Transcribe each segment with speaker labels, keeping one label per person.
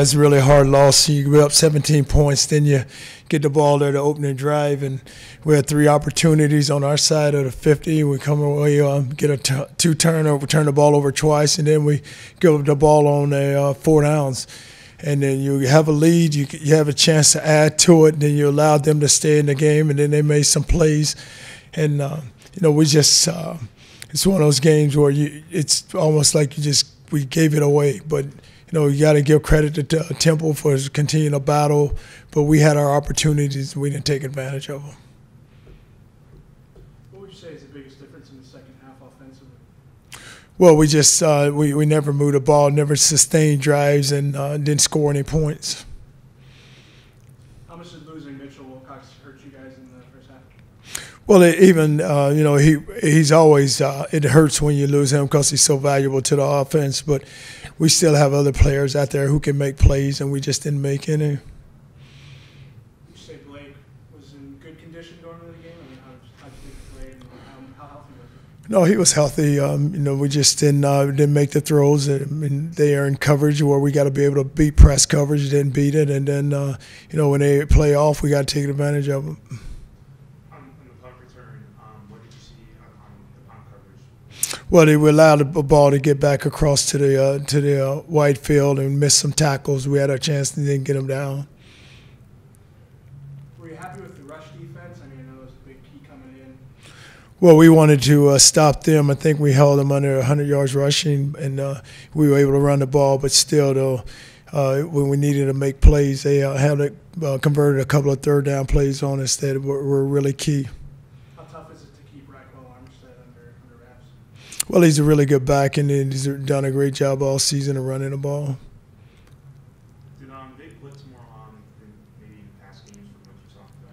Speaker 1: It's a really hard loss. You go up 17 points, then you get the ball there to opening drive, and we had three opportunities on our side of the 50. We come away, get a t- two turnover, we turn the ball over twice, and then we give the ball on a uh, four downs. And then you have a lead, you, you have a chance to add to it, and then you allow them to stay in the game, and then they made some plays. And, uh, you know, we just, uh, it's one of those games where you, it's almost like you just, we gave it away. But, know, you got to give credit to uh, Temple for continuing to battle, but we had our opportunities and we didn't take advantage of them.
Speaker 2: What would you say is the biggest difference in the second half offensively?
Speaker 1: Well, we just uh, we we never moved the ball, never sustained drives, and uh, didn't score any points.
Speaker 2: How much did losing Mitchell Wilcox hurt you guys in the first half?
Speaker 1: Well, it, even uh, you know he he's always uh, it hurts when you lose him because he's so valuable to the offense. But we still have other players out there who can make plays, and we just didn't make any.
Speaker 2: You say Blake was in good condition going into the game? I mean, how, how did he played and how, how healthy was he?
Speaker 1: No, he was healthy. Um, you know, we just didn't uh, didn't make the throws. I mean, they are in coverage where we got to be able to beat press coverage. Didn't beat it, and then uh, you know when they play off, we got to take advantage of them.
Speaker 3: On, on the punt return, um, what did you see on, on the punt coverage?
Speaker 1: Well, they allowed the ball to get back across to the uh, to the uh, white field and missed some tackles. We had our chance and didn't get them down.
Speaker 2: Were you happy with the rush defense? I mean, I know it was a big key coming in.
Speaker 1: Well, we wanted to uh, stop them. I think we held them under 100 yards rushing, and uh, we were able to run the ball. But still, though, uh, when we needed to make plays, they uh, had uh, converted a couple of third down plays on us that were, were really key.
Speaker 2: How tough is it to keep Ryquell Armstead under, under wraps?
Speaker 1: Well, he's a really good back, and he's done a great job all season of running the ball.
Speaker 3: Did um, they blitz more on than maybe in past games from what you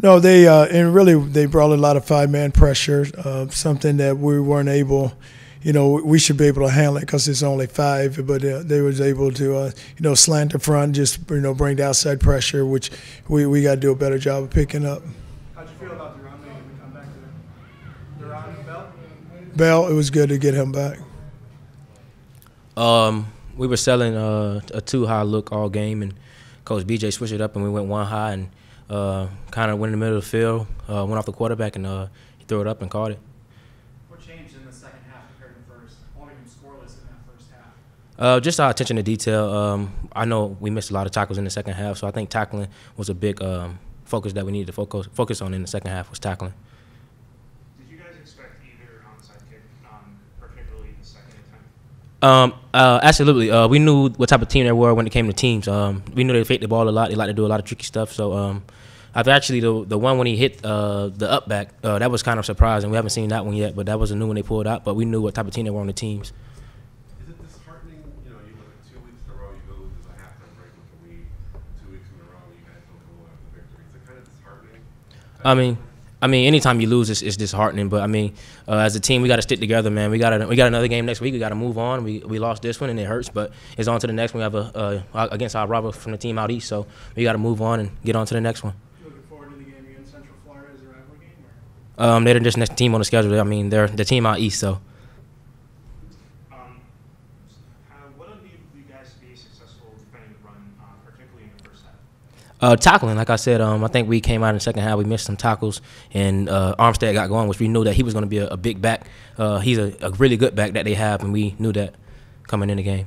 Speaker 3: saw?
Speaker 1: No, they uh, and really they brought a lot of five man pressure, uh, something that we weren't able. You know, we should be able to handle it because it's only five, but uh, they was able to, uh, you know, slant the front, just you know, bring the outside pressure, which we, we got to do a better job of picking up.
Speaker 2: How'd you feel about the comeback today? Duran Bell?
Speaker 1: Bell, it was good to get him back.
Speaker 4: Um, we were selling uh, a two high look all game, and Coach BJ switched it up, and we went one high and uh, kind of went in the middle of the field, uh, went off the quarterback, and uh, he threw it up and caught it.
Speaker 2: What changed in the second half compared to the first? Holding him scoreless in that first half.
Speaker 4: Uh, just our attention to detail. Um, I know we missed a lot of tackles in the second half, so I think tackling was a big um, focus that we needed to focus focus on in the second half was tackling.
Speaker 3: Did you guys expect either onside kick, um, particularly the second attempt?
Speaker 4: Um, uh, absolutely. Uh, we knew what type of team they were when it came to teams. Um, we knew they fake the ball a lot. They like to do a lot of tricky stuff. So, um, I've actually the the one when he hit uh, the up back uh, that was kind of surprising. We haven't seen that one yet, but that was a new one they pulled out. But we knew what type of team they were on the teams.
Speaker 5: Is it disheartening? You know, you look at two weeks in a row, you go to the halftime break with the lead. Two weeks in a row, you guys don't pull out the victory. Is it kind of disheartening?
Speaker 4: I mean, I mean, anytime you lose, it's, it's disheartening. But I mean, uh, as a team, we got to stick together, man. We got we got another game next week. We got to move on. We we lost this one, and it hurts, but it's on to the next one. We have a uh, against our rival from the team out east, so we got to move on and get on to the next one.
Speaker 2: Looking forward to the game against Central Florida as a rivalry game? Or?
Speaker 4: Um, they're just next team on the schedule. I mean, they're the team out east, so.
Speaker 3: Um, uh, what enabled you guys to be successful defending the run, uh, particularly in the first half?
Speaker 4: Uh, tackling, like I said, um, I think we came out in the second half. We missed some tackles, and uh, Armstead got going, which we knew that he was going to be a, a big back. Uh, he's a, a really good back that they have, and we knew that coming in the game.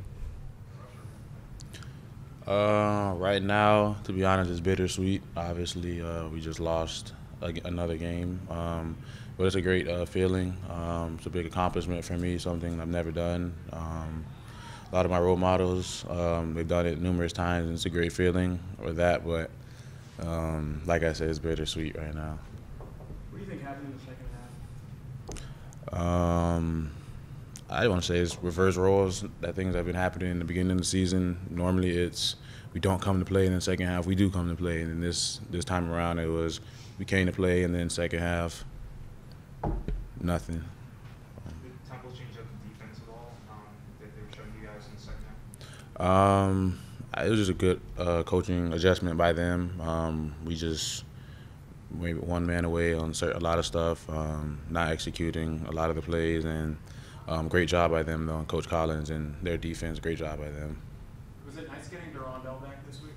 Speaker 6: Uh, right now, to be honest, it's bittersweet. Obviously, uh, we just lost another game, um, but it's a great uh, feeling. Um, it's a big accomplishment for me, something I've never done. A lot of my role models, um, they've done it numerous times, and it's a great feeling or that. But um, like I said, it's bittersweet right now.
Speaker 2: What do you think happened in the second half?
Speaker 6: Um, I want to say it's reverse roles. That things have been happening in the beginning of the season. Normally, it's we don't come to play in the second half. We do come to play, and this this time around, it was we came to play, and then second half, nothing.
Speaker 3: Did Temple change up the defense at all um, that they were guys in the second half?
Speaker 6: Um, it was just a good uh, coaching adjustment by them. Um, we just maybe one man away on a lot of stuff, um, not executing a lot of the plays, and um, great job by them though, Coach Collins and their defense. Great job by them.
Speaker 2: Was it nice getting Duran Bell back this week?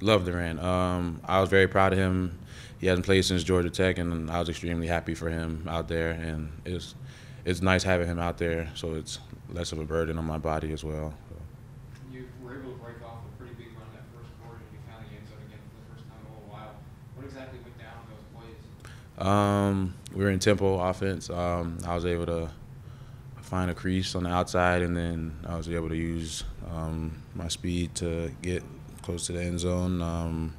Speaker 6: Love Durant. Um, I was very proud of him. He hasn't played since Georgia Tech, and I was extremely happy for him out there. And it's it's nice having him out there, so it's less of a burden on my body as well. So.
Speaker 7: You were able to break off a pretty big run that first quarter, and you found the end zone again for the first time in a little while. What exactly went down in those plays?
Speaker 6: Um, we were in tempo offense. Um, I was able to find a crease on the outside, and then I was able to use um, my speed to get close to the end zone. Um,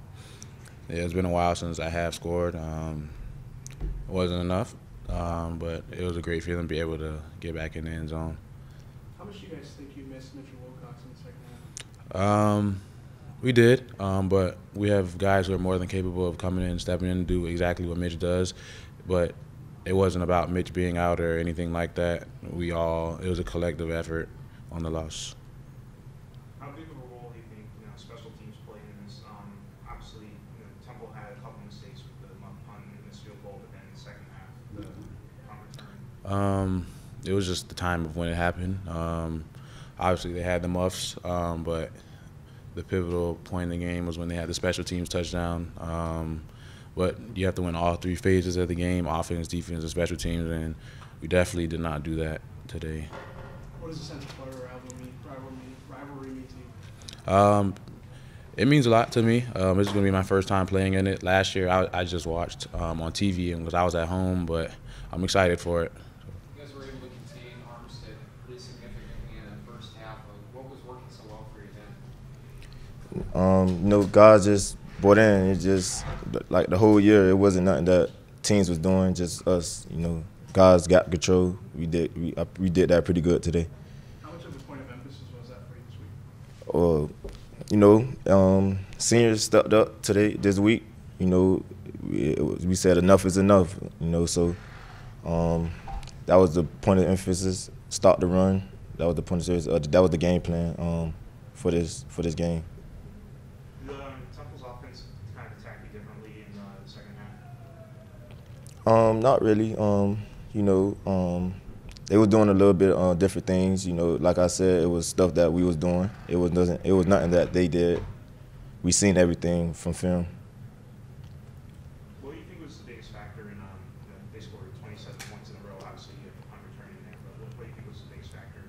Speaker 6: yeah, it's been a while since I have scored. Um, it wasn't enough, um, but it was a great feeling to be able to get back in the end zone.
Speaker 2: How much do you guys think you missed Mitchell Wilcox in the second half?
Speaker 6: Um, we did, um, but we have guys who are more than capable of coming in, stepping in, and do exactly what Mitch does. But it wasn't about Mitch being out or anything like that. We all, it was a collective effort on the loss.
Speaker 3: How big of a role do you think you know special teams played in this? Um, obviously, you know, Temple had a couple mistakes with the muff punt and this field goal, but then in the second half, the punt return.
Speaker 6: Um, it was just the time of when it happened. Um, obviously, they had the muffs, um, but the pivotal point in the game was when they had the special teams touchdown. Um, but you have to win all three phases of the game offense, defense, and special teams, and we definitely did not do that today.
Speaker 2: What does the sense of rivalry, rivalry, rivalry mean to you?
Speaker 6: Um, it means a lot to me. Um, this is going to be my first time playing in it. Last year, I, I just watched um, on TV and because I was at home, but I'm excited for it.
Speaker 7: You guys were able to contain Armstead pretty significantly in the first half. Like, what was working so well for you then?
Speaker 8: Um, you know, guys just bought in. It just like the whole year, it wasn't nothing that teams was doing. Just us, you know, guys got control. We did we uh, we did that pretty good today.
Speaker 2: How much of a point of emphasis was that for you this week?
Speaker 8: Uh, you know, um, seniors stepped up today this week. You know, we, it was- we said enough is enough. You know, so um, that was the point of emphasis. Stop the run. That was the point of emphasis. Uh, that was the game plan um, for this for this game.
Speaker 3: The um, Temple's offense kind of attacked you differently in uh, the second half.
Speaker 8: Um, not really. Um, you know, um, they were doing a little bit uh, different things. You know, like I said, it was stuff that we was doing. It was doesn't. It was nothing that they did. We seen everything from film.
Speaker 3: What do you think was the biggest factor in um, you they scored 27 points in a row? Obviously, you have a punt return in there, but what, do you think was the biggest factor?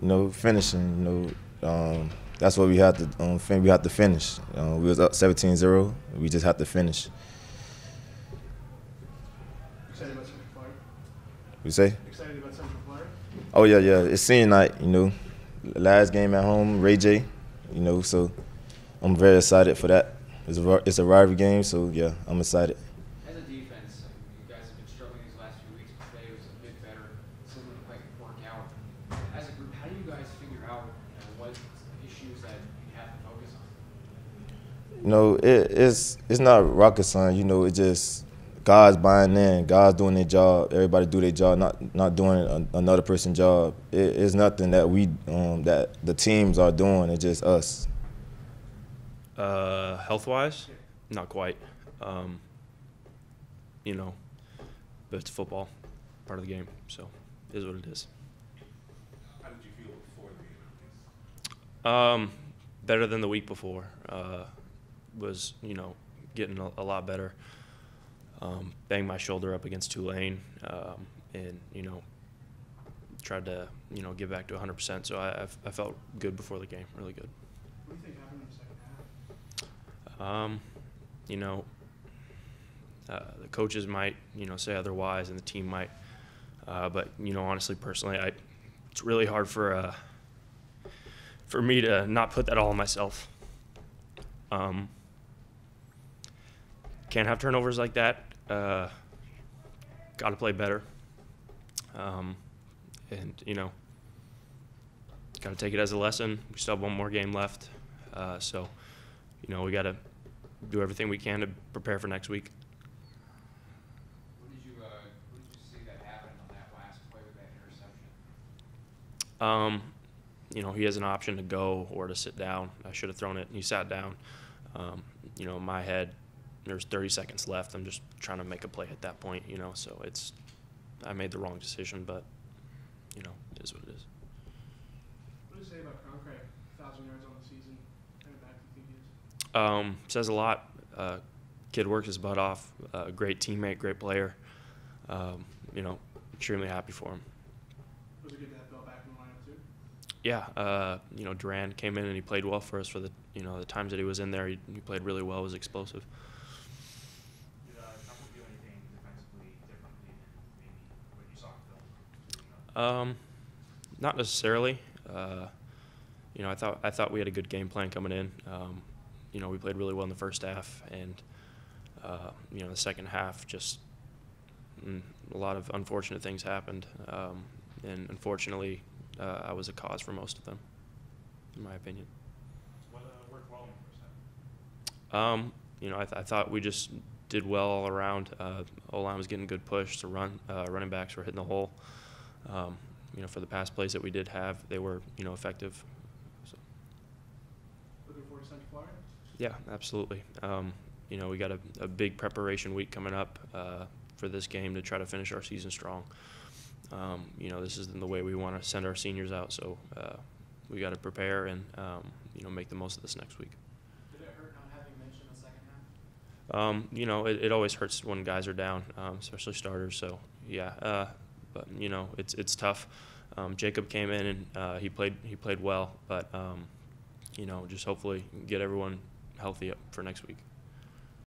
Speaker 8: You know, finishing. You know, um, that's what we had to. Um, fin- we had to finish. Uh, we was up 17-0. We just had to finish. We say.
Speaker 2: Excited about Central Florida?
Speaker 8: Oh yeah, yeah. It's senior night. You know, last game at home, Ray J. You know, so I'm very excited for that. It's a ri- it's a rivalry game, so yeah, I'm excited.
Speaker 7: As a defense, you guys have been struggling these last few weeks, but today was a bit better. Still didn't quite work out. As a group, how do you guys figure out you know, what issues that you have to focus on?
Speaker 8: You know, it, it's it's not rocket science. You know, it just guys buying in, God's doing their job. Everybody do their job, not not doing a, another person's job. It, it's nothing that we um, that the teams are doing. It's just us.
Speaker 9: Uh, health wise, not quite. Um, you know, but it's football, part of the game. So, it is what it is.
Speaker 5: How did you feel before the game? at least?
Speaker 9: Um, better than the week before. Uh, was you know getting a, a lot better. Um, banged my shoulder up against Tulane, um, and you know tried to you know get back to 100%. So I, I, I felt good before the game, really good.
Speaker 2: What do you think happened in the second half?
Speaker 9: Um, you know, uh, the coaches might, you know, say otherwise, and the team might. Uh, but you know, honestly, personally, I it's really hard for uh, for me to not put that all on myself. Um, can't have turnovers like that. Uh, Got to play better. Um, and you know, got to take it as a lesson. We still have one more game left, uh, so you know we got to do everything we can to prepare for next week.
Speaker 7: What did you, uh, what did you see that happened on that last play with that interception?
Speaker 9: Um, you know, he has an option to go or to sit down. I should have thrown it, and he sat down. Um, you know, in my head, there's 30 seconds left. I'm just trying to make a play at that point. You know, so it's I made the wrong decision, but you know, it is what it is.
Speaker 2: What do you say about Cronkrite? Thousand yards on the season, and back to
Speaker 9: Um, says a lot. Uh, kid works his butt off. Uh, great teammate, great player. Um, you know, extremely happy for him.
Speaker 2: Was it good to have Bill back in the lineup too?
Speaker 9: Yeah, uh, you know, Duran came in and he played well for us for the you know the times that he was in there. He, he played really well. Was explosive.
Speaker 3: Did uh, Temple do anything defensively differently than maybe what you saw in film?
Speaker 9: Um, not necessarily. Uh, you know, I thought I thought we had a good game plan coming in. Um, you know, we played really well in the first half, and uh, you know, the second half just mm, a lot of unfortunate things happened, um, and unfortunately, uh, I was a cause for most of them, in my opinion.
Speaker 3: What uh, worked well in the first half?
Speaker 9: Um, you know, I, th- I thought we just did well all around. Uh, O line was getting good push to run. Uh, running backs were hitting the hole. Um, you know, for the past plays that we did have, they were you know effective. So,
Speaker 2: Looking forward to Central Florida?
Speaker 9: yeah, absolutely. Um, you know, we got a, a big preparation week coming up uh, for this game to try to finish our season strong. Um, you know, this isn't the way we want to send our seniors out. So uh, we got to prepare and um, you know make the most of this next week.
Speaker 7: Did it hurt not having Mitch in the second half?
Speaker 9: Um, you know, it, it always hurts when guys are down, um, especially starters. So yeah, uh, but you know, it's it's tough. Um, Jacob came in and uh, he played he played well, but um, you know, just hopefully get everyone healthy up for next week.